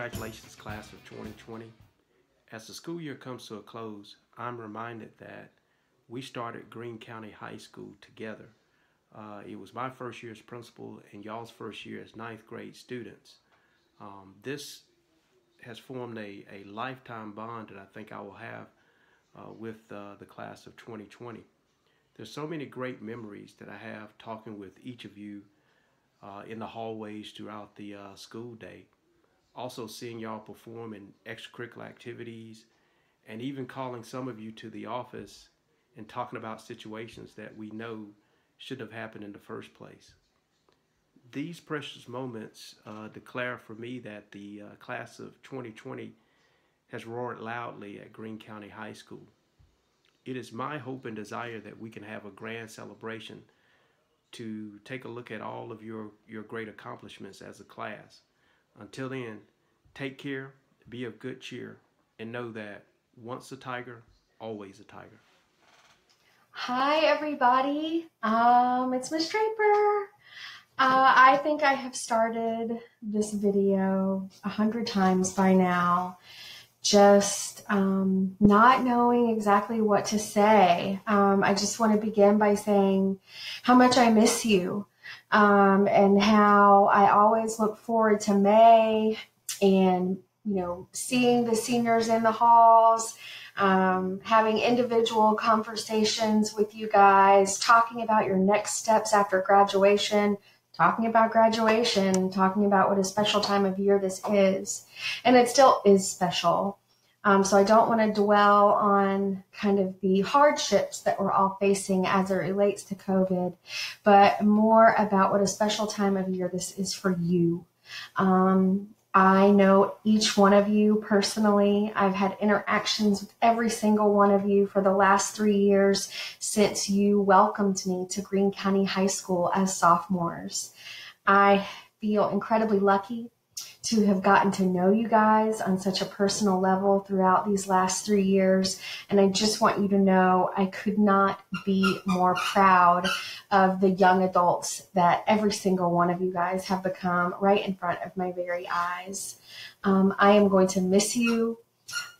Congratulations, class of 2020. As the school year comes to a close, I'm reminded that we started Greene County High School together. Uh, it was my first year as principal and y'all's first year as ninth grade students. Um, this has formed a, a lifetime bond that I think I will have uh, with uh, the class of 2020. There's so many great memories that I have talking with each of you uh, in the hallways throughout the uh, school day. Also seeing y'all perform in extracurricular activities and even calling some of you to the office and talking about situations that we know shouldn't have happened in the first place. These precious moments uh, declare for me that the uh, class of 2020 has roared loudly at Greene County High School. It is my hope and desire that we can have a grand celebration to take a look at all of your, your great accomplishments as a class. Until then, take care, be of good cheer, and know that once a tiger, always a tiger. Hi, everybody. Um, it's Miss Draper. Uh, I think I have started this video a hundred times by now, just um, not knowing exactly what to say. Um, I just want to begin by saying how much I miss you um, and how I always look forward to May and, you know, seeing the seniors in the halls um, having individual conversations with you guys, talking about your next steps after graduation, talking about graduation, talking about what a special time of year this is. And it still is special. Um, so I don't want to dwell on kind of the hardships that we're all facing as it relates to COVID, but more about what a special time of year this is for you. Um, I know each one of you personally. I've had interactions with every single one of you for the last three years since you welcomed me to Greene County High School as sophomores. I feel incredibly lucky to have gotten to know you guys on such a personal level throughout these last three years. And I just want you to know I could not be more proud of the young adults that every single one of you guys have become right in front of my very eyes. Um, I am going to miss you.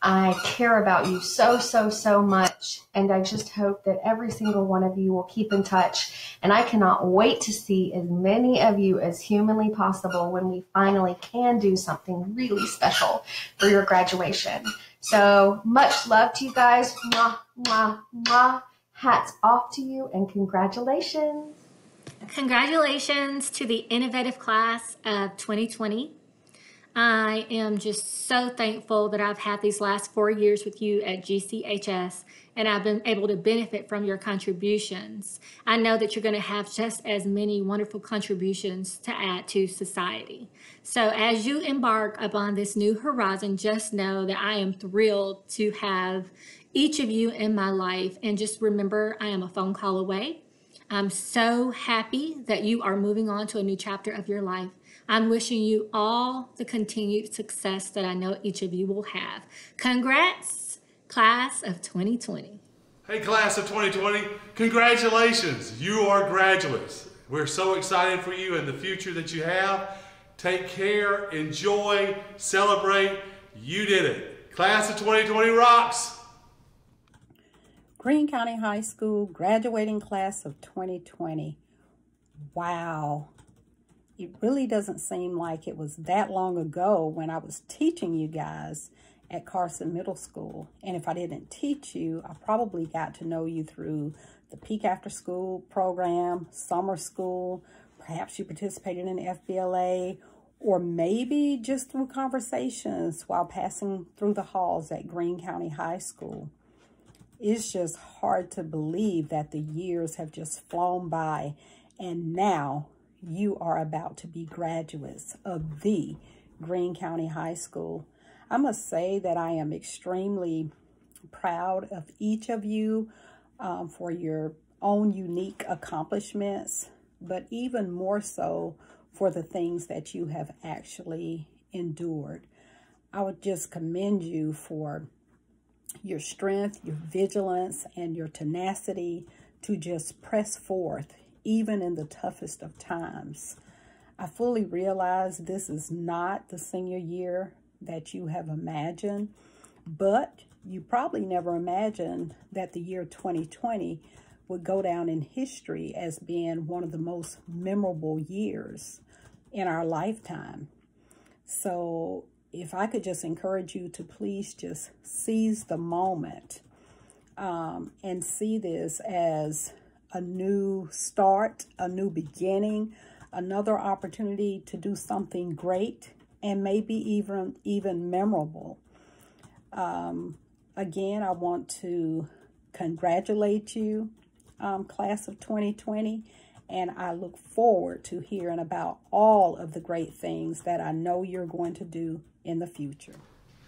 I care about you so, so, so much. And I just hope that every single one of you will keep in touch. And I cannot wait to see as many of you as humanly possible when we finally can do something really special for your graduation. So much love to you guys. Mwah, mwah, mwah. Hats off to you and congratulations. Congratulations to the innovative class of 2020. I am just so thankful that I've had these last four years with you at GCHS and I've been able to benefit from your contributions. I know that you're going to have just as many wonderful contributions to add to society. So as you embark upon this new horizon, just know that I am thrilled to have each of you in my life. And just remember, I am a phone call away. I'm so happy that you are moving on to a new chapter of your life. I'm wishing you all the continued success that I know each of you will have. Congrats, class of 2020. Hey, class of 2020, congratulations. You are graduates. We're so excited for you and the future that you have. Take care, enjoy, celebrate. You did it. Class of 2020 rocks. Greene County High School graduating class of 2020. Wow it really doesn't seem like it was that long ago when I was teaching you guys at Carson Middle School. And if I didn't teach you, I probably got to know you through the Peak After School program, summer school, perhaps you participated in FBLA, or maybe just through conversations while passing through the halls at Greene County High School. It's just hard to believe that the years have just flown by and now you are about to be graduates of the Greene County High School. I must say that I am extremely proud of each of you um, for your own unique accomplishments, but even more so for the things that you have actually endured. I would just commend you for your strength, your vigilance, and your tenacity to just press forth even in the toughest of times. I fully realize this is not the senior year that you have imagined, but you probably never imagined that the year 2020 would go down in history as being one of the most memorable years in our lifetime. So if I could just encourage you to please just seize the moment um, and see this as a new start, a new beginning, another opportunity to do something great and maybe even even memorable. Um, again, I want to congratulate you, um, class of 2020, and I look forward to hearing about all of the great things that I know you're going to do in the future.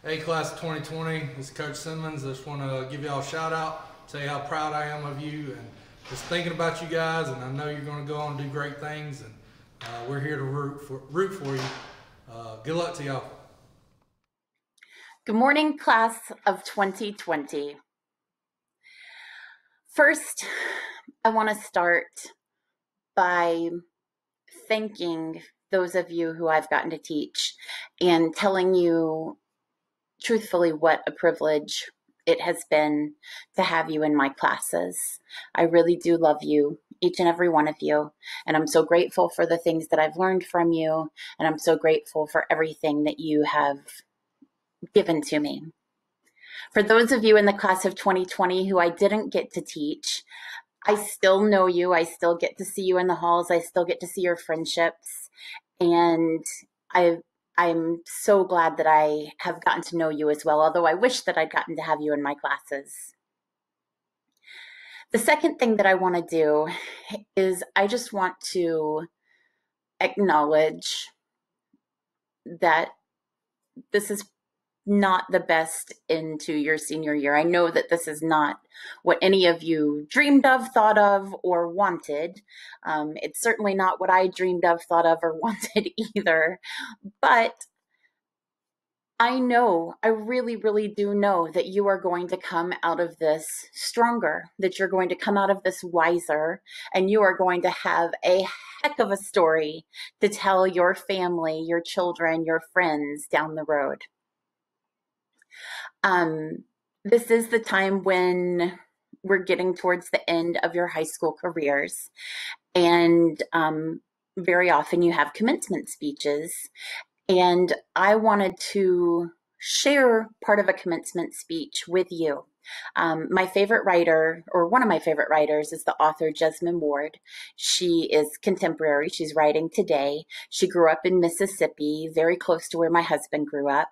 Hey, class of 2020, this is Coach Simmons. I just want to give y'all a shout out, tell you how proud I am of you, and just thinking about you guys. And I know you're going to go on and do great things, and uh, we're here to root for, root for you. Uh, good luck to y'all. Good morning, class of 2020. First, I want to start by thanking those of you who I've gotten to teach and telling you truthfully what a privilege it has been to have you in my classes. I really do love you, each and every one of you. And I'm so grateful for the things that I've learned from you. And I'm so grateful for everything that you have given to me. For those of you in the class of 2020 who I didn't get to teach, I still know you. I still get to see you in the halls. I still get to see your friendships. And I I'm so glad that I have gotten to know you as well, although I wish that I'd gotten to have you in my classes. The second thing that I want to do is I just want to acknowledge that this is not the best into your senior year. I know that this is not what any of you dreamed of, thought of, or wanted. Um, it's certainly not what I dreamed of, thought of, or wanted either. But I know, I really, really do know that you are going to come out of this stronger, that you're going to come out of this wiser, and you are going to have a heck of a story to tell your family, your children, your friends down the road. Um, this is the time when we're getting towards the end of your high school careers. And um, very often you have commencement speeches. And I wanted to share part of a commencement speech with you. Um, my favorite writer, or one of my favorite writers, is the author Jesmyn Ward. She is contemporary. She's writing today. She grew up in Mississippi, very close to where my husband grew up.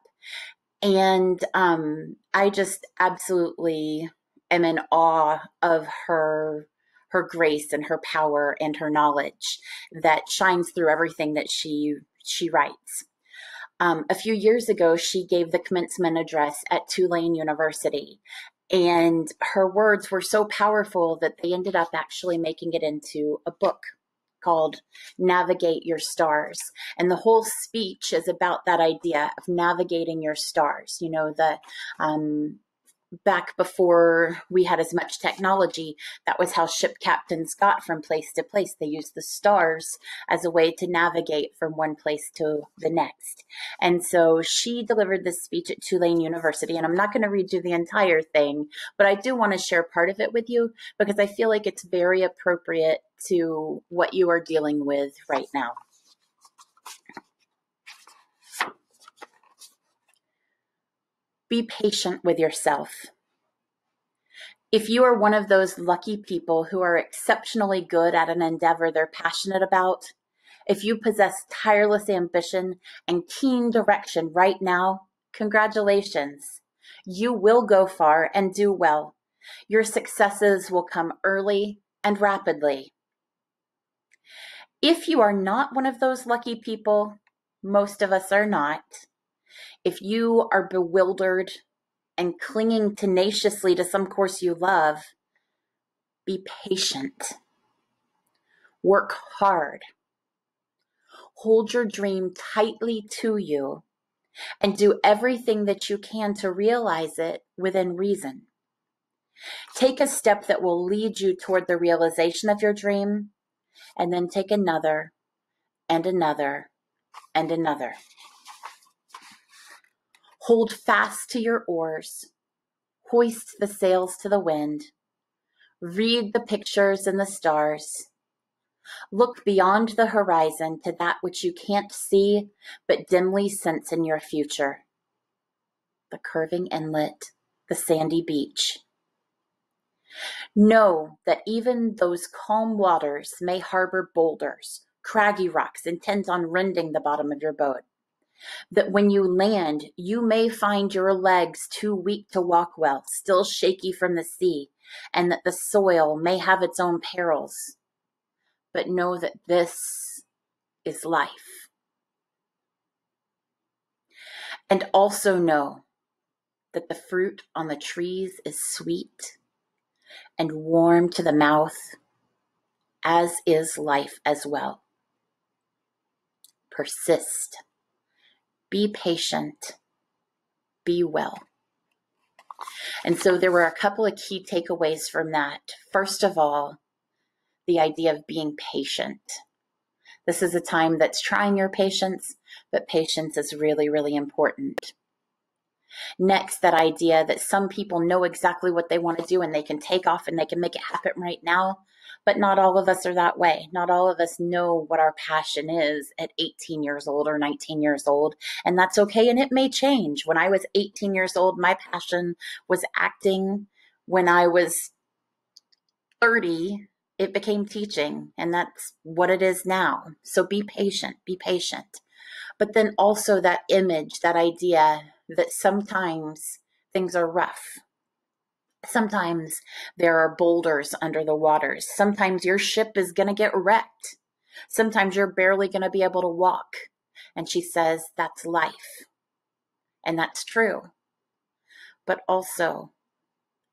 And um, I just absolutely am in awe of her her grace and her power and her knowledge that shines through everything that she she writes. Um, a few years ago, she gave the commencement address at Tulane University, and her words were so powerful that they ended up actually making it into a book called Navigate Your Stars. And the whole speech is about that idea of navigating your stars. You know, the um, back before we had as much technology, that was how ship captains got from place to place. They used the stars as a way to navigate from one place to the next. And so she delivered this speech at Tulane University, and I'm not going to read you the entire thing, but I do want to share part of it with you because I feel like it's very appropriate to what you are dealing with right now. Be patient with yourself. If you are one of those lucky people who are exceptionally good at an endeavor they're passionate about, if you possess tireless ambition and keen direction right now, congratulations. You will go far and do well. Your successes will come early and rapidly. If you are not one of those lucky people, most of us are not, if you are bewildered and clinging tenaciously to some course you love, be patient. Work hard. Hold your dream tightly to you and do everything that you can to realize it within reason. Take a step that will lead you toward the realization of your dream, and then take another and another and another. Hold fast to your oars. Hoist the sails to the wind. Read the pictures in the stars. Look beyond the horizon to that which you can't see but dimly sense in your future. The curving inlet, the sandy beach. Know that even those calm waters may harbor boulders, craggy rocks intent on rending the bottom of your boat. That when you land, you may find your legs too weak to walk well, still shaky from the sea, and that the soil may have its own perils. But know that this is life. And also know that the fruit on the trees is sweet and warm to the mouth, as is life as well. Persist. Be patient. Be well. And so there were a couple of key takeaways from that. First of all, the idea of being patient. This is a time that's trying your patience, but patience is really, really important. Next, that idea that some people know exactly what they want to do and they can take off and they can make it happen right now. But not all of us are that way. Not all of us know what our passion is at 18 years old or 19 years old. And that's okay. And it may change. When I was 18 years old, my passion was acting. When I was 30, it became teaching. And that's what it is now. So be patient, be patient. But then also that image, that idea that sometimes things are rough. Sometimes there are boulders under the waters. Sometimes your ship is going to get wrecked. Sometimes you're barely going to be able to walk. And she says, that's life. And that's true. But also,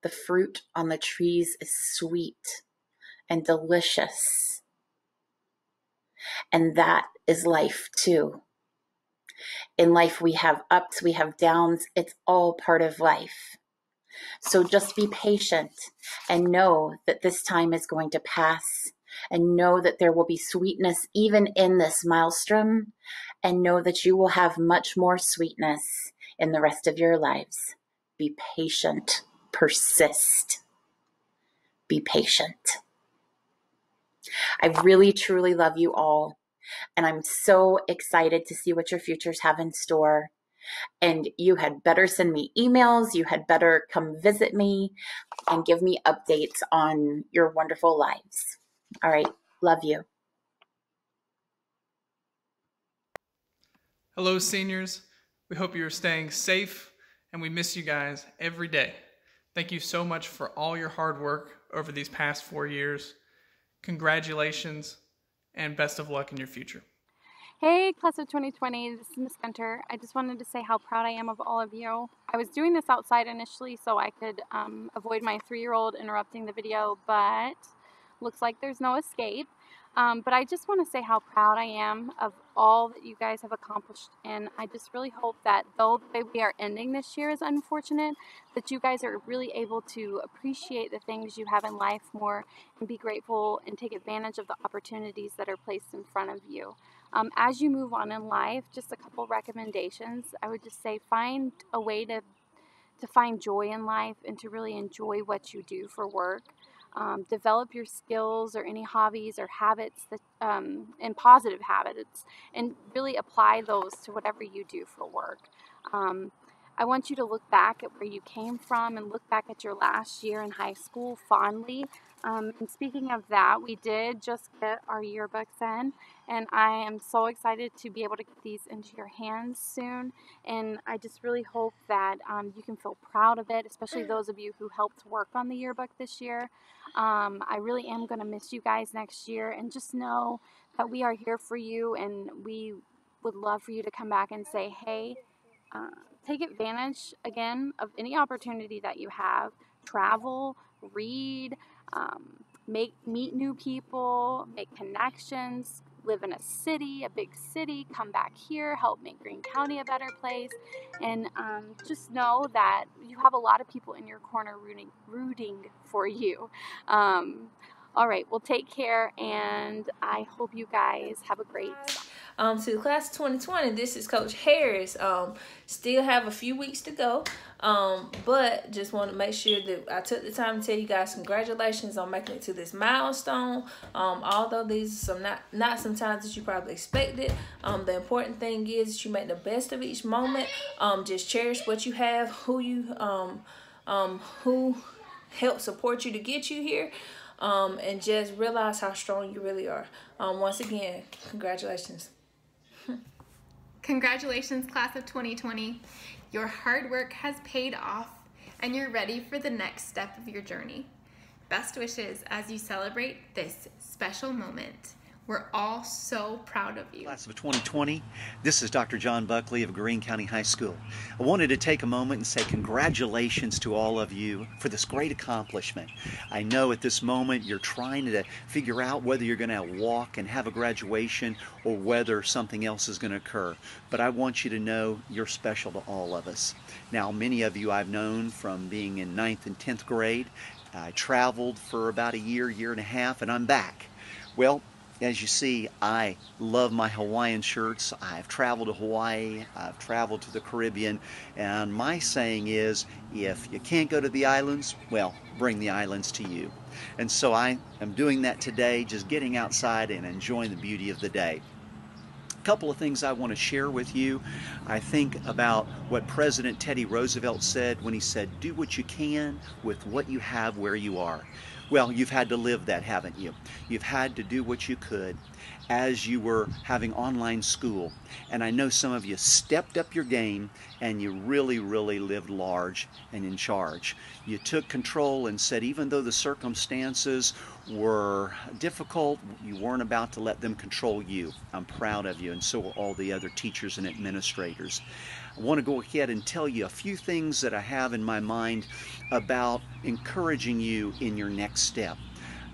the fruit on the trees is sweet and delicious. And that is life too. In life, we have ups, we have downs. It's all part of life. So just be patient and know that this time is going to pass and know that there will be sweetness even in this maelstrom and know that you will have much more sweetness in the rest of your lives. Be patient, persist, be patient. I really, truly love you all. And I'm so excited to see what your futures have in store. And you had better send me emails. You had better come visit me and give me updates on your wonderful lives. All right. Love you. Hello, seniors. We hope you're staying safe and we miss you guys every day. Thank you so much for all your hard work over these past four years. Congratulations and best of luck in your future. Hey, class of 2020, this is Miss Gunter. I just wanted to say how proud I am of all of you. I was doing this outside initially so I could um, avoid my three year old interrupting the video, but looks like there's no escape. Um, but I just want to say how proud I am of all that you guys have accomplished. And I just really hope that though the way we are ending this year is unfortunate, that you guys are really able to appreciate the things you have in life more and be grateful and take advantage of the opportunities that are placed in front of you. Um, as you move on in life, just a couple recommendations. I would just say find a way to to find joy in life and to really enjoy what you do for work um, develop your skills or any hobbies or habits that um, and positive habits and really apply those to whatever you do for work um, i want you to look back at where you came from and look back at your last year in high school fondly um, and speaking of that, we did just get our yearbooks in, and I am so excited to be able to get these into your hands soon. And I just really hope that um, you can feel proud of it, especially those of you who helped work on the yearbook this year. Um, I really am going to miss you guys next year, and just know that we are here for you, and we would love for you to come back and say, hey, uh, take advantage again of any opportunity that you have. Travel, read, um, make meet new people, make connections, live in a city, a big city, come back here, help make Greene County a better place, and um, just know that you have a lot of people in your corner rooting rooting for you. Um, all right, well, take care, and I hope you guys have a great. Um, to the class of 2020, this is Coach Harris. Um, still have a few weeks to go. Um, but just want to make sure that I took the time to tell you guys congratulations on making it to this milestone. Um, although these are some not not sometimes that you probably expected. Um, the important thing is that you make the best of each moment. Um, just cherish what you have, who you um um who helped support you to get you here. Um, and just realize how strong you really are. Um, once again, congratulations. Congratulations, class of 2020. Your hard work has paid off and you're ready for the next step of your journey. Best wishes as you celebrate this special moment. We're all so proud of you. Class of 2020, this is Dr. John Buckley of Greene County High School. I wanted to take a moment and say congratulations to all of you for this great accomplishment. I know at this moment you're trying to figure out whether you're going to walk and have a graduation or whether something else is going to occur. But I want you to know you're special to all of us. Now, many of you I've known from being in ninth and 10th grade. I traveled for about a year, year and a half, and I'm back. Well, as you see, I love my Hawaiian shirts. I've traveled to Hawaii, I've traveled to the Caribbean, and my saying is if you can't go to the islands, well, bring the islands to you. And so I am doing that today, just getting outside and enjoying the beauty of the day. A couple of things I want to share with you. I think about what President Teddy Roosevelt said when he said, Do what you can with what you have where you are. Well, you've had to live that, haven't you? You've had to do what you could as you were having online school. And I know some of you stepped up your game and you really, really lived large and in charge. You took control and said, even though the circumstances were difficult, you weren't about to let them control you. I'm proud of you, and so are all the other teachers and administrators. I want to go ahead and tell you a few things that I have in my mind about encouraging you in your next step.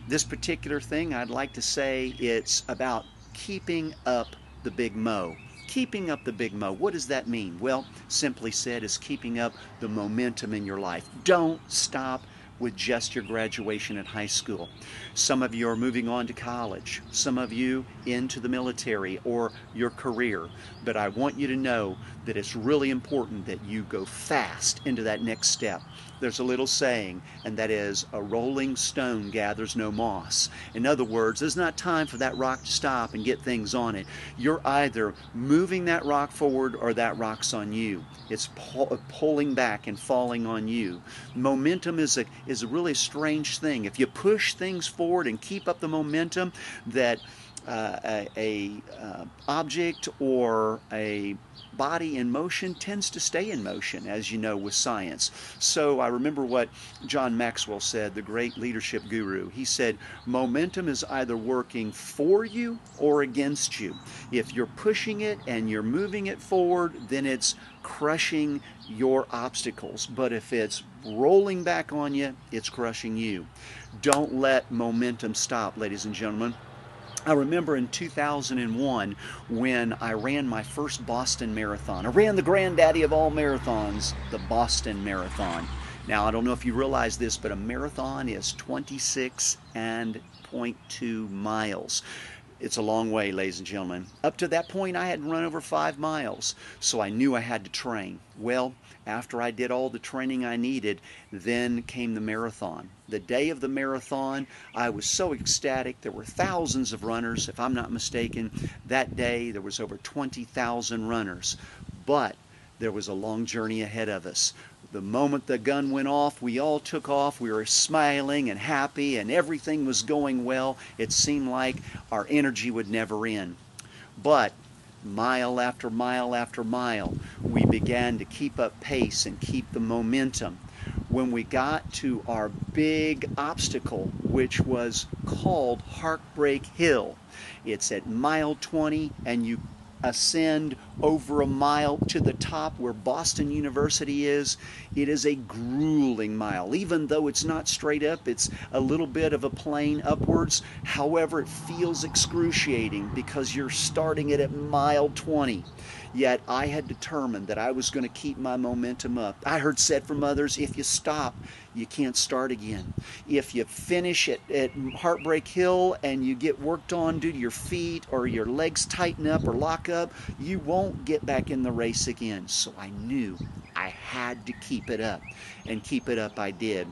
This particular thing, I'd like to say it's about keeping up the big mo. Keeping up the big mo. What does that mean? Well, simply said, is keeping up the momentum in your life. Don't stop with just your graduation at high school. Some of you are moving on to college, some of you into the military or your career. But I want you to know that it's really important that you go fast into that next step. There's a little saying, and that is, a rolling stone gathers no moss. In other words, there's not time for that rock to stop and get things on it. You're either moving that rock forward or that rock's on you. It's pu- uh, pulling back and falling on you. Momentum is a, is a really strange thing. If you push things forward and keep up the momentum that uh, a, a uh, object or a body in motion tends to stay in motion, as you know with science. So I remember what John Maxwell said, the great leadership guru. He said, Momentum is either working for you or against you. If you're pushing it and you're moving it forward, then it's crushing your obstacles. But if it's rolling back on you, it's crushing you. Don't let momentum stop, ladies and gentlemen. I remember in 2001 when I ran my first Boston Marathon. I ran the granddaddy of all marathons, the Boston Marathon. Now, I don't know if you realize this, but a marathon is 26 and 0.2 miles. It's a long way, ladies and gentlemen. Up to that point, I hadn't run over five miles, so I knew I had to train. Well, after I did all the training I needed, then came the marathon. The day of the marathon, I was so ecstatic. There were thousands of runners, if I'm not mistaken. That day, there was over 20,000 runners. But there was a long journey ahead of us. The moment the gun went off, we all took off. We were smiling and happy, and everything was going well. It seemed like our energy would never end. But mile after mile after mile, we began to keep up pace and keep the momentum. When we got to our big obstacle, which was called Heartbreak Hill, it's at mile 20, and you ascend over a mile to the top where Boston University is. It is a grueling mile. Even though it's not straight up, it's a little bit of a plane upwards. However, it feels excruciating because you're starting it at mile 20. Yet I had determined that I was going to keep my momentum up. I heard said from others if you stop, you can't start again. If you finish at, at Heartbreak Hill and you get worked on due to your feet or your legs tighten up or lock up, you won't get back in the race again. So I knew I had to keep it up, and keep it up I did.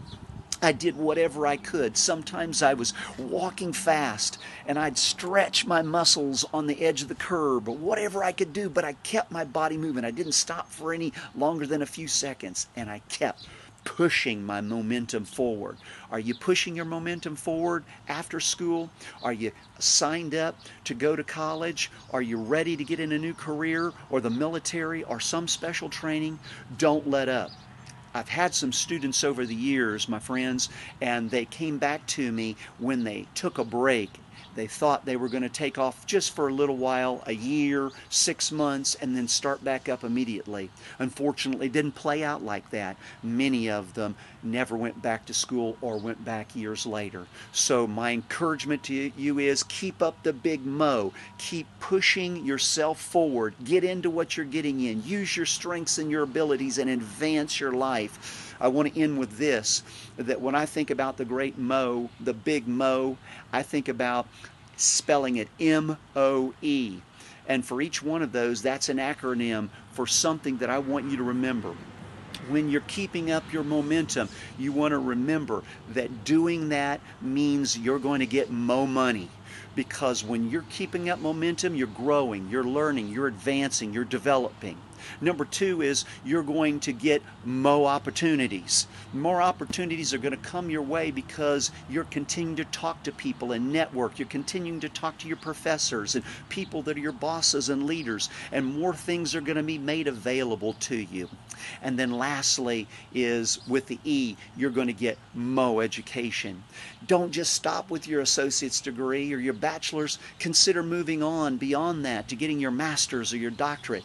I did whatever I could. Sometimes I was walking fast and I'd stretch my muscles on the edge of the curb whatever I could do, but I kept my body moving. I didn't stop for any longer than a few seconds and I kept pushing my momentum forward. Are you pushing your momentum forward after school? Are you signed up to go to college? Are you ready to get in a new career or the military or some special training? Don't let up. I've had some students over the years, my friends, and they came back to me when they took a break they thought they were going to take off just for a little while, a year, six months, and then start back up immediately. Unfortunately, didn't play out like that. Many of them never went back to school or went back years later. So my encouragement to you is keep up the big mo. Keep pushing yourself forward. Get into what you're getting in. Use your strengths and your abilities and advance your life. I want to end with this that when I think about the great Mo, the big Mo, I think about spelling it M O E. And for each one of those, that's an acronym for something that I want you to remember. When you're keeping up your momentum, you want to remember that doing that means you're going to get mo money because when you're keeping up momentum, you're growing, you're learning, you're advancing, you're developing. Number two is you're going to get more opportunities. More opportunities are going to come your way because you're continuing to talk to people and network. You're continuing to talk to your professors and people that are your bosses and leaders, and more things are going to be made available to you. And then lastly is with the E, you're going to get Mo education. Don't just stop with your associate's degree or your bachelor's. Consider moving on beyond that to getting your master's or your doctorate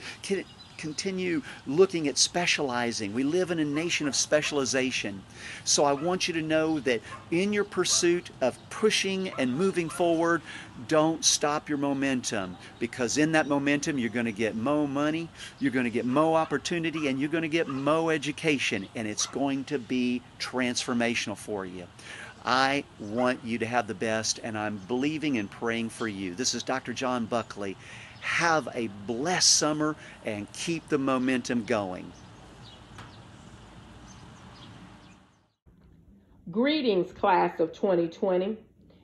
continue looking at specializing. We live in a nation of specialization. So I want you to know that in your pursuit of pushing and moving forward, don't stop your momentum because in that momentum you're going to get mo money, you're going to get mo opportunity, and you're going to get mo education, and it's going to be transformational for you. I want you to have the best, and I'm believing and praying for you. This is Dr. John Buckley. Have a blessed summer and keep the momentum going. Greetings, class of 2020.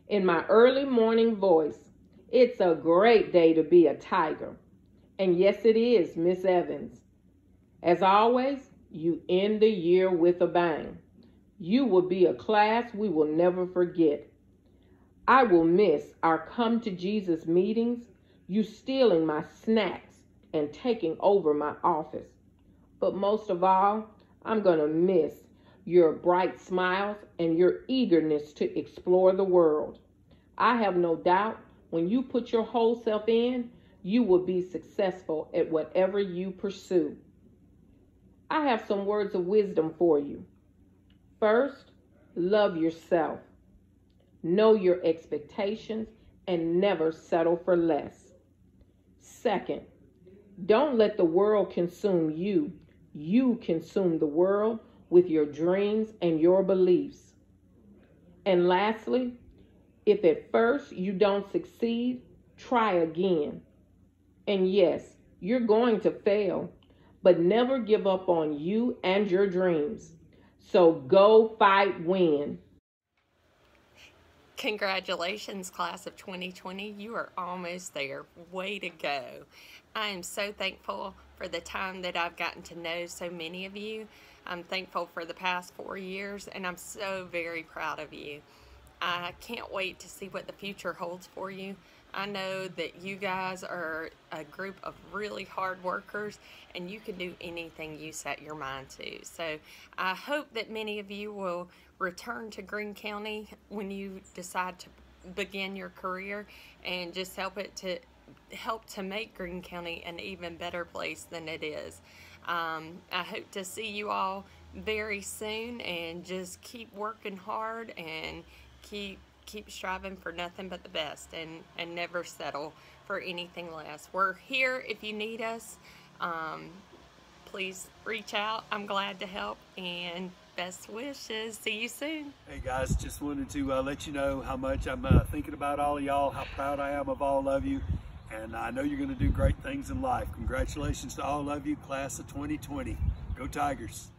In my early morning voice, it's a great day to be a tiger. And yes, it is, Miss Evans. As always, you end the year with a bang. You will be a class we will never forget. I will miss our Come to Jesus meetings you stealing my snacks and taking over my office. But most of all, I'm going to miss your bright smiles and your eagerness to explore the world. I have no doubt when you put your whole self in, you will be successful at whatever you pursue. I have some words of wisdom for you. First, love yourself. Know your expectations and never settle for less. Second, don't let the world consume you. You consume the world with your dreams and your beliefs. And lastly, if at first you don't succeed, try again. And yes, you're going to fail, but never give up on you and your dreams. So go fight, win. Congratulations, class of 2020. You are almost there. Way to go. I am so thankful for the time that I've gotten to know so many of you. I'm thankful for the past four years, and I'm so very proud of you. I can't wait to see what the future holds for you. I know that you guys are a group of really hard workers and you can do anything you set your mind to. So I hope that many of you will return to Greene County when you decide to begin your career and just help it to help to make Greene County an even better place than it is. Um, I hope to see you all very soon and just keep working hard and keep keep striving for nothing but the best and and never settle for anything less. We're here if you need us. Um, please reach out. I'm glad to help and best wishes. See you soon. Hey guys, just wanted to uh, let you know how much I'm uh, thinking about all of y'all, how proud I am of all of you, and I know you're going to do great things in life. Congratulations to all of you, class of 2020. Go Tigers.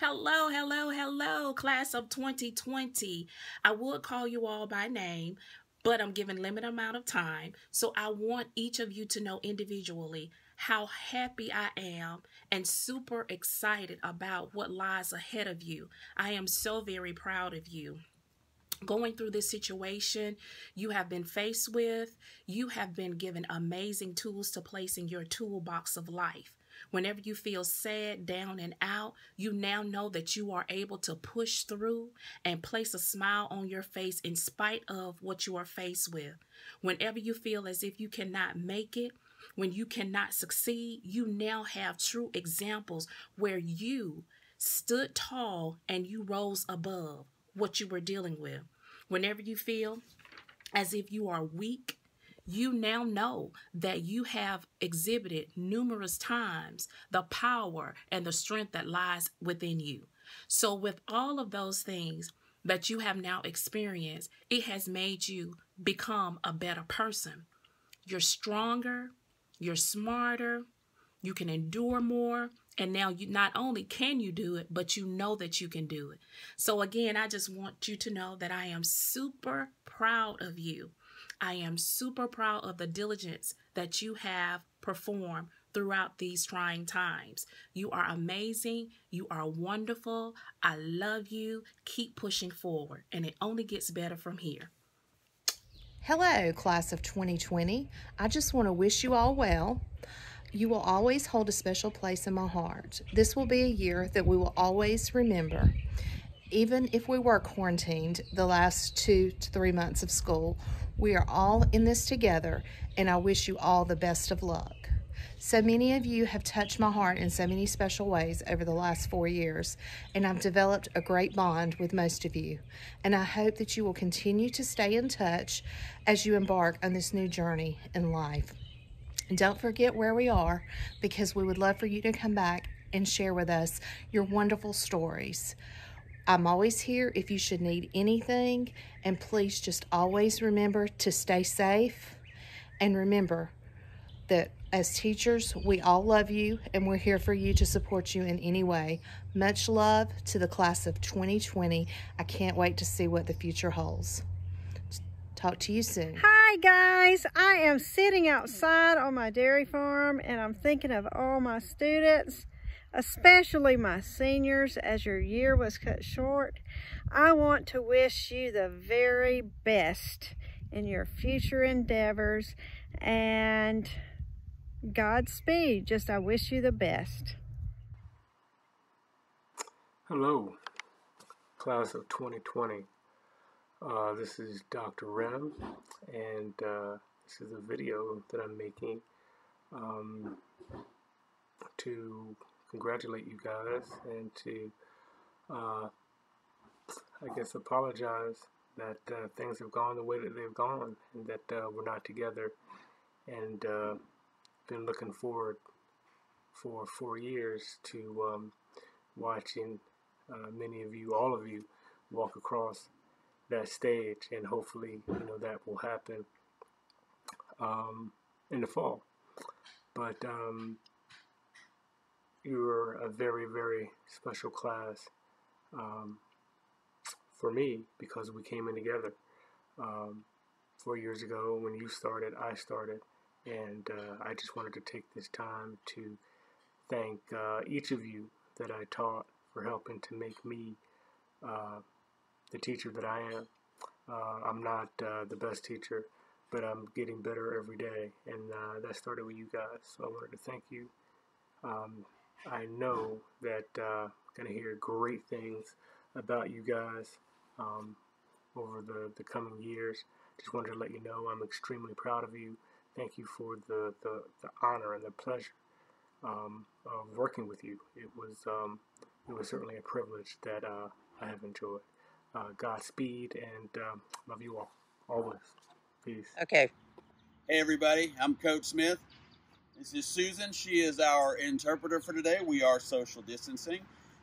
Hello, hello, hello, class of 2020. I would call you all by name, but I'm given limited amount of time. So I want each of you to know individually how happy I am and super excited about what lies ahead of you. I am so very proud of you going through this situation you have been faced with, you have been given amazing tools to place in your toolbox of life. Whenever you feel sad, down, and out, you now know that you are able to push through and place a smile on your face in spite of what you are faced with. Whenever you feel as if you cannot make it, when you cannot succeed, you now have true examples where you stood tall and you rose above what you were dealing with. Whenever you feel as if you are weak, you now know that you have exhibited numerous times the power and the strength that lies within you. So, with all of those things that you have now experienced, it has made you become a better person. You're stronger, you're smarter, you can endure more, and now you not only can you do it, but you know that you can do it. So again, I just want you to know that I am super proud of you. I am super proud of the diligence that you have performed throughout these trying times. You are amazing. You are wonderful. I love you. Keep pushing forward, and it only gets better from here. Hello, class of 2020. I just want to wish you all well. You will always hold a special place in my heart. This will be a year that we will always remember. Even if we were quarantined the last two to three months of school, we are all in this together, and I wish you all the best of luck. So many of you have touched my heart in so many special ways over the last four years, and I've developed a great bond with most of you. And I hope that you will continue to stay in touch as you embark on this new journey in life. And don't forget where we are because we would love for you to come back and share with us your wonderful stories. I'm always here if you should need anything. And please just always remember to stay safe. And remember that as teachers, we all love you and we're here for you to support you in any way. Much love to the class of 2020. I can't wait to see what the future holds. Talk to you soon. Hi guys, I am sitting outside on my dairy farm and I'm thinking of all my students especially my seniors, as your year was cut short. I want to wish you the very best in your future endeavors and Godspeed. Just I wish you the best. Hello, class of 2020. Uh, this is Dr. Rem, and uh, this is a video that I'm making um, to congratulate you guys and to, uh, I guess, apologize that uh, things have gone the way that they've gone and that uh, we're not together. And uh, been looking forward for four years to um, watching uh, many of you, all of you, walk across that stage, and hopefully, you know, that will happen um, in the fall. But um, you were a very, very special class um, for me because we came in together. Um, four years ago when you started, I started, and uh, I just wanted to take this time to thank uh, each of you that I taught for helping to make me uh, the teacher that I am. Uh, I'm not uh, the best teacher, but I'm getting better every day, and uh, that started with you guys. So I wanted to thank you. Um, I know that uh, going to hear great things about you guys um, over the, the coming years. Just wanted to let you know I'm extremely proud of you. Thank you for the, the, the honor and the pleasure um, of working with you. It was um, it was certainly a privilege that uh, I have enjoyed. Uh, Godspeed and um, love you all always. Peace. Okay. Hey everybody, I'm Coach Smith This is Susan. She is our interpreter for today. We are social distancing.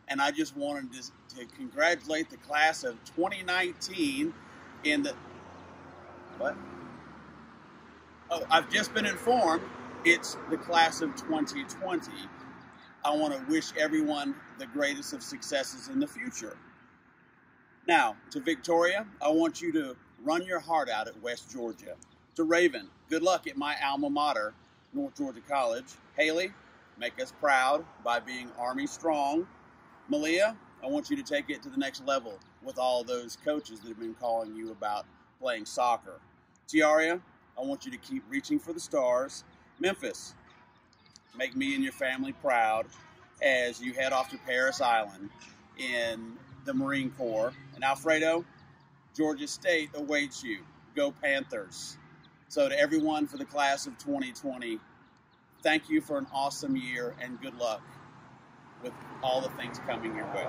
And I just wanted to, to congratulate the class of 2019 in the. What? Oh, I've just been informed it's the class of 2020. I want to wish everyone the greatest of successes in the future. Now, to Victoria, I want you to run your heart out at West Georgia. To Raven, good luck at my alma mater, North Georgia College. Haley, make us proud by being Army strong. Malia, I want you to take it to the next level with all those coaches that have been calling you about playing soccer. Tiaria, I want you to keep reaching for the stars. Memphis, make me and your family proud as you head off to Parris Island in the Marine Corps. And Alfredo, Georgia State awaits you. Go Panthers. So, to everyone for the class of 2020, thank you for an awesome year and good luck with all the things coming your way.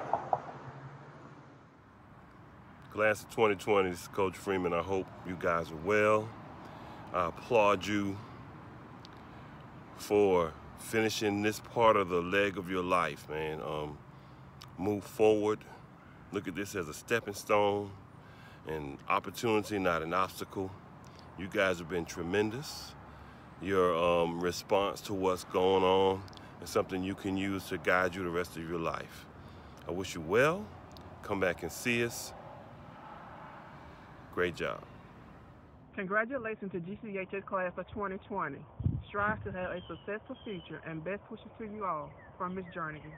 Class of 2020, this is Coach Freeman. I hope you guys are well. I applaud you for finishing this part of the leg of your life, man. Um, move forward. Look at this as a stepping stone and opportunity, not an obstacle. You guys have been tremendous. Your um, response to what's going on is something you can use to guide you the rest of your life. I wish you well. Come back and see us. Great job. Congratulations to GCHS class of 2020. Strive to have a successful future and best wishes to you all from Ms. Jernigan.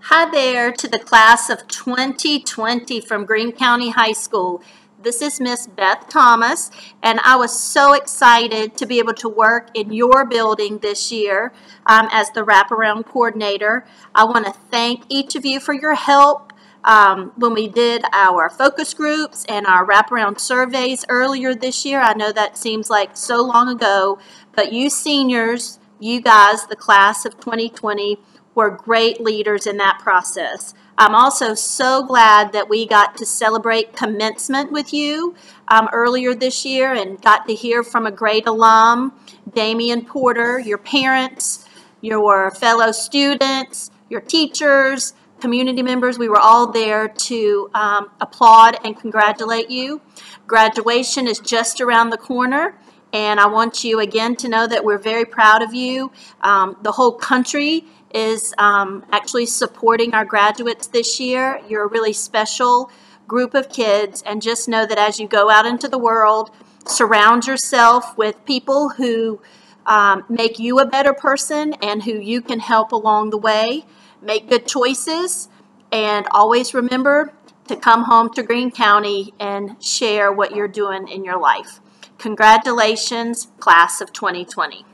Hi there to the class of 2020 from Greene County High School. This is Miss Beth Thomas, and I was so excited to be able to work in your building this year um, as the wraparound coordinator. I want to thank each of you for your help um, when we did our focus groups and our wraparound surveys earlier this year. I know that seems like so long ago, but you seniors, you guys, the class of 2020, were great leaders in that process. I'm also so glad that we got to celebrate commencement with you um, earlier this year and got to hear from a great alum, Damian Porter, your parents, your fellow students, your teachers, community members. We were all there to um, applaud and congratulate you. Graduation is just around the corner. And I want you again to know that we're very proud of you. Um, the whole country is um, actually supporting our graduates this year. You're a really special group of kids, and just know that as you go out into the world, surround yourself with people who um, make you a better person and who you can help along the way. Make good choices, and always remember to come home to Greene County and share what you're doing in your life. Congratulations, class of 2020.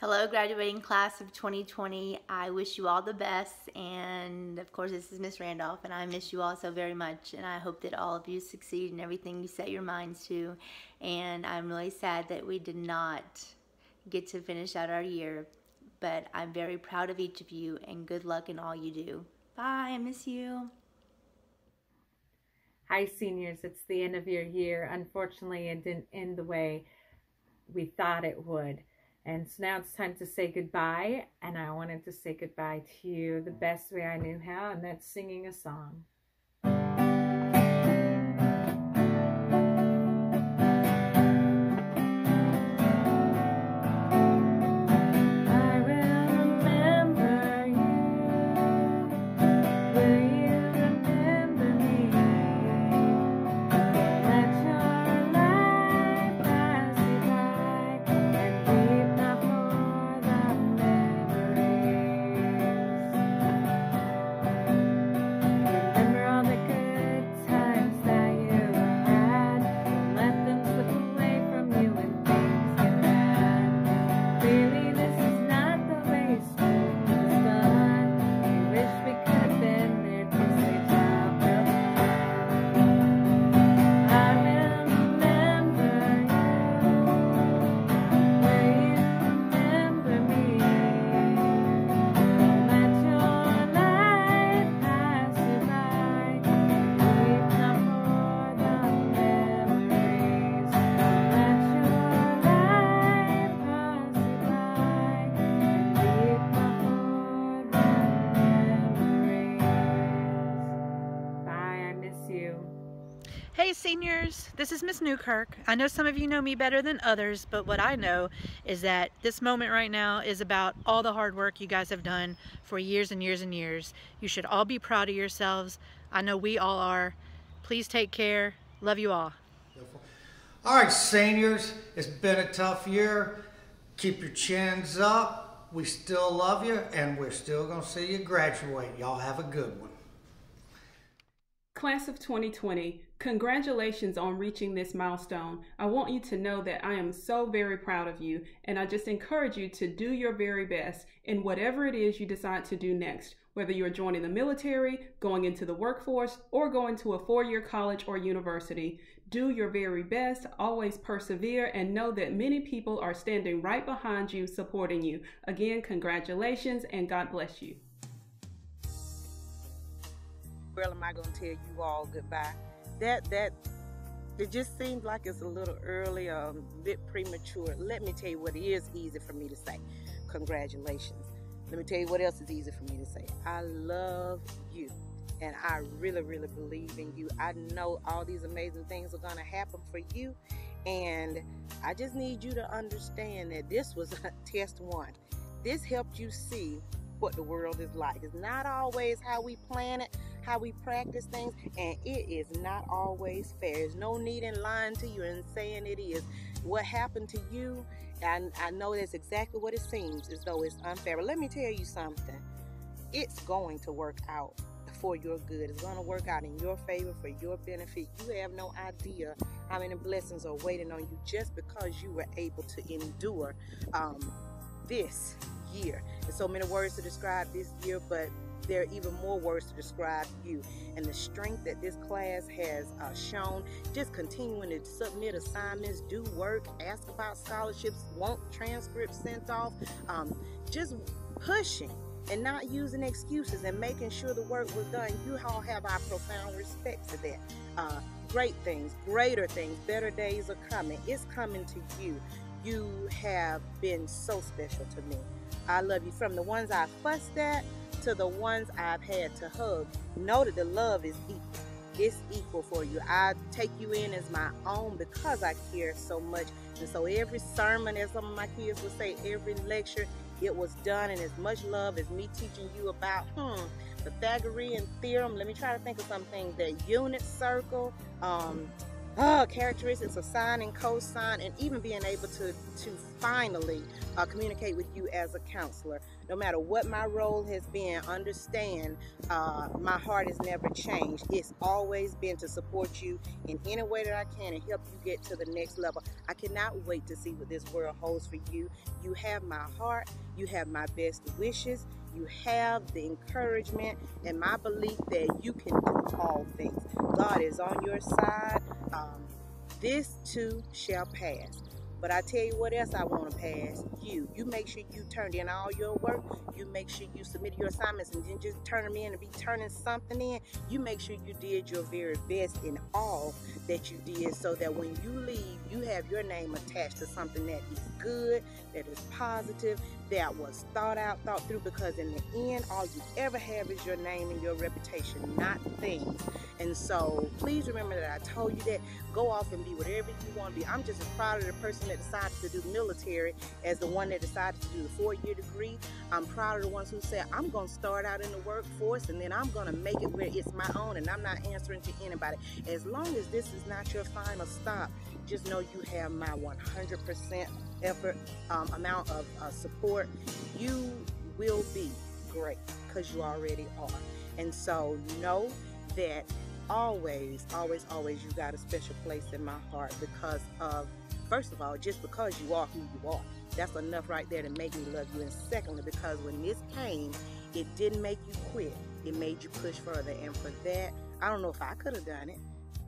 Hello, graduating class of 2020. I wish you all the best. And of course, this is Miss Randolph, and I miss you all so very much. And I hope that all of you succeed in everything you set your minds to. And I'm really sad that we did not get to finish out our year. But I'm very proud of each of you, and good luck in all you do. Bye, I miss you. Hi, seniors. It's the end of your year. Unfortunately, it didn't end the way we thought it would. And so now it's time to say goodbye. And I wanted to say goodbye to you the best way I knew how, and that's singing a song. Seniors, this is Miss Newkirk. I know some of you know me better than others, but what I know is that this moment right now is about all the hard work you guys have done for years and years and years. You should all be proud of yourselves. I know we all are. Please take care. Love you all. All right, seniors, it's been a tough year. Keep your chins up. We still love you, and we're still going to see you graduate. Y'all have a good one. Class of 2020, congratulations on reaching this milestone. I want you to know that I am so very proud of you, and I just encourage you to do your very best in whatever it is you decide to do next, whether you're joining the military, going into the workforce, or going to a four year college or university. Do your very best, always persevere, and know that many people are standing right behind you, supporting you. Again, congratulations, and God bless you well am I going to tell you all goodbye? That that it just seems like it's a little early, a um, bit premature. Let me tell you what is easy for me to say. Congratulations. Let me tell you what else is easy for me to say. I love you. And I really, really believe in you. I know all these amazing things are going to happen for you. And I just need you to understand that this was a test one. This helped you see what the world is like. It's not always how we plan it, how we practice things, and it is not always fair. There's no need in lying to you and saying it is. What happened to you, and I know that's exactly what it seems as though it's unfair. But let me tell you something. It's going to work out for your good. It's going to work out in your favor for your benefit. You have no idea how many blessings are waiting on you just because you were able to endure um, this year. There's so many words to describe this year, but there are even more words to describe you and the strength that this class has uh, shown. Just continuing to submit assignments, do work, ask about scholarships, want transcripts sent off, um, just pushing and not using excuses and making sure the work was done. You all have our profound respect for that. Uh, great things, greater things, better days are coming. It's coming to you. You have been so special to me. I love you. From the ones I fussed at to the ones I've had to hug, know that the love is equal. It's equal for you. I take you in as my own because I care so much. And so every sermon, as some of my kids would say, every lecture, it was done in as much love as me teaching you about, hmm, Pythagorean theorem. Let me try to think of something. The unit circle, um, uh, characteristics of sine and cosine, and even being able to, to finally uh, communicate with you as a counselor. No matter what my role has been, understand uh, my heart has never changed. It's always been to support you in any way that I can and help you get to the next level. I cannot wait to see what this world holds for you. You have my heart, you have my best wishes, you have the encouragement and my belief that you can do all things. God is on your side. Um, this too shall pass. But I tell you what else I want to pass. You. You make sure you turned in all your work. You make sure you submit your assignments and didn't just turn them in and be turning something in. You make sure you did your very best in all that you did so that when you leave, you have your name attached to something that is good, that is positive, that was thought out, thought through, because in the end, all you ever have is your name and your reputation, not things. And so please remember that I told you that. Go off and be whatever you want to be. I'm just as proud of the person that decided to do military as the one that decided to do the four-year degree. I'm proud of the ones who said, I'm going to start out in the workforce and then I'm going to make it where it's my own and I'm not answering to anybody. As long as this is not your final stop, just know you have my 100% effort, um, amount of uh, support. You will be great because you already are. And so know that always, always, always you got a special place in my heart because of, first of all, just because you are who you are. That's enough right there to make me love you. And secondly, because when this came, it didn't make you quit. It made you push further. And for that, I don't know if I could have done it.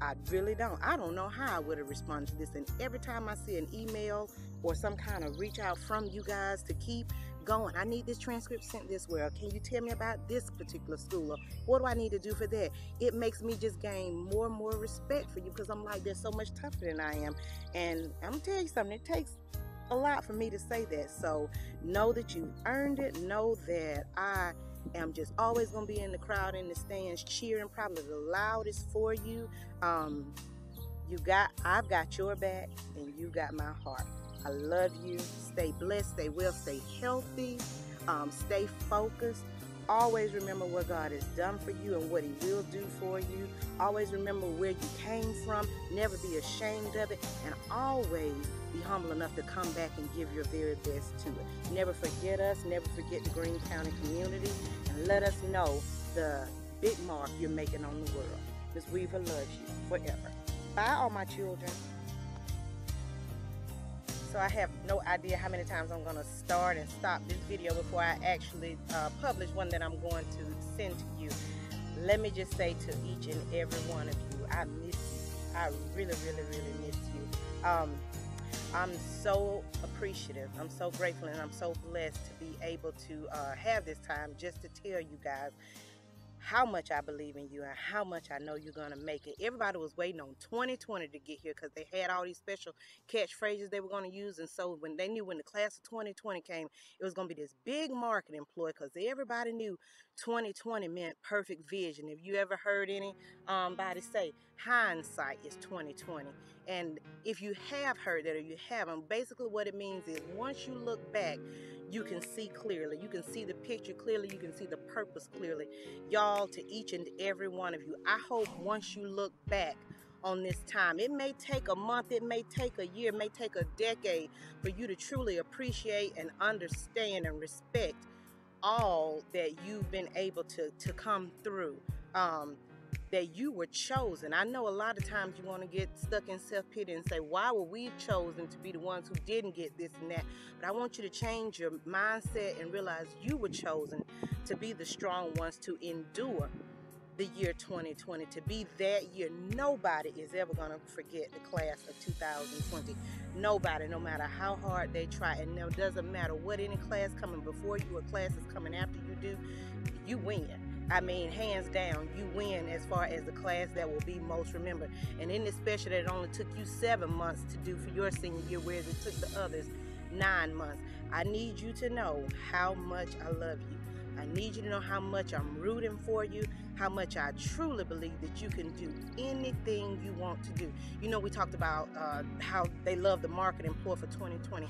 I really don't. I don't know how I would have responded to this. And every time I see an email or some kind of reach out from you guys to keep going, I need this transcript sent this way. Or can you tell me about this particular school? Or what do I need to do for that? It makes me just gain more and more respect for you because I'm like, they're so much tougher than I am. And I'm gonna tell you something, it takes a lot for me to say that. So know that you earned it. Know that I am just always going to be in the crowd in the stands cheering probably the loudest for you um, You got, I've got your back, and you got my heart. I love you. Stay blessed, stay well, stay healthy, um, stay focused. Always remember what God has done for you and what He will do for you. Always remember where you came from. Never be ashamed of it. And always be humble enough to come back and give your very best to it. Never forget us. Never forget the Greene County community. And let us know the big mark you're making on the world. Ms. Weaver loves you forever. Bye, all my children. So I have no idea how many times I'm to start and stop this video before I actually uh, publish one that I'm going to send to you. Let me just say to each and every one of you, I miss you. I really, really, really miss you. Um, I'm so appreciative. I'm so grateful and I'm so blessed to be able to uh, have this time just to tell you guys how much I believe in you and how much I know you're going to make it. Everybody was waiting on 2020 to get here because they had all these special catchphrases they were going to use. And so when they knew when the class of 2020 came, it was going to be this big marketing ploy because everybody knew 2020 meant perfect vision. If you ever heard anybody um, say hindsight is 2020. And if you have heard that or you haven't, basically what it means is once you look back, you can see clearly. You can see the picture clearly. You can see the purpose clearly. Y'all, to each and every one of you, I hope once you look back on this time, it may take a month, it may take a year, it may take a decade for you to truly appreciate and understand and respect all that you've been able to, to come through. Um, that you were chosen. I know a lot of times you want to get stuck in self pity and say, why were we chosen to be the ones who didn't get this and that? But I want you to change your mindset and realize you were chosen to be the strong ones to endure the year 2020 to be that year nobody is ever going to forget the class of 2020 nobody no matter how hard they try and it doesn't matter what any class coming before you or class is coming after you do you win I mean, hands down, you win as far as the class that will be most remembered. And in this special that it only took you seven months to do for your senior year, whereas it took the others nine months. I need you to know how much I love you. I need you to know how much I'm rooting for you, how much I truly believe that you can do anything you want to do. You know, we talked about uh, how they love the marketing ploy for 2020,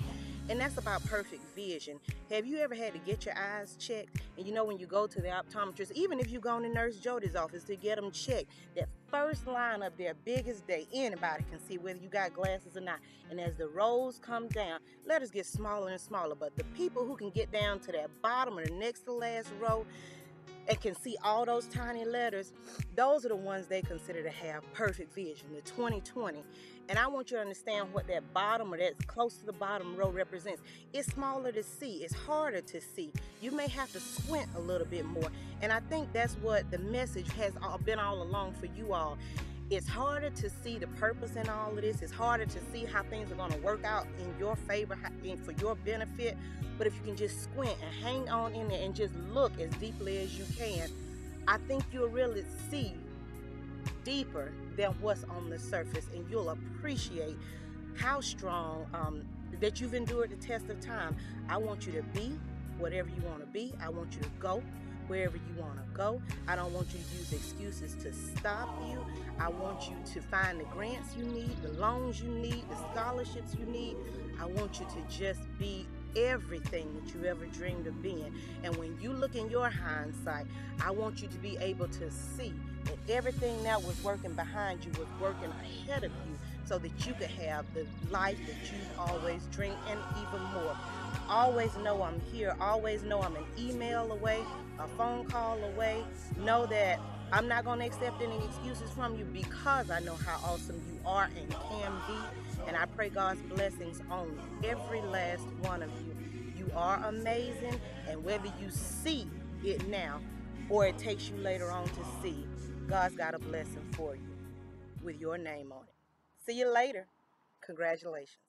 and that's about perfect vision. Have you ever had to get your eyes checked? And you know, when you go to the optometrist, even if you go to Nurse Jody's office to get them checked, that first line up there, biggest day, anybody can see whether you got glasses or not. And as the rows come down, letters get smaller and smaller. But the people who can get down to that bottom or the next to last row, and can see all those tiny letters, those are the ones they consider to have perfect vision, the 2020. And I want you to understand what that bottom or that close to the bottom row represents. It's smaller to see, it's harder to see. You may have to squint a little bit more. And I think that's what the message has been all along for you all it's harder to see the purpose in all of this. It's harder to see how things are going to work out in your favor and for your benefit. But if you can just squint and hang on in there and just look as deeply as you can, I think you'll really see deeper than what's on the surface and you'll appreciate how strong um, that you've endured the test of time. I want you to be whatever you want to be. I want you to go wherever you want to go. I don't want you to use excuses to stop you. I want you to find the grants you need, the loans you need, the scholarships you need. I want you to just be everything that you ever dreamed of being. And when you look in your hindsight, I want you to be able to see that everything that was working behind you was working ahead of you so that you could have the life that you've always dreamed and even more. Always know I'm here. Always know I'm an email away, a phone call away. Know that I'm not going to accept any excuses from you because I know how awesome you are and can be. And I pray God's blessings on every last one of you. You are amazing, and whether you see it now or it takes you later on to see, God's got a blessing for you with your name on it. See you later. Congratulations.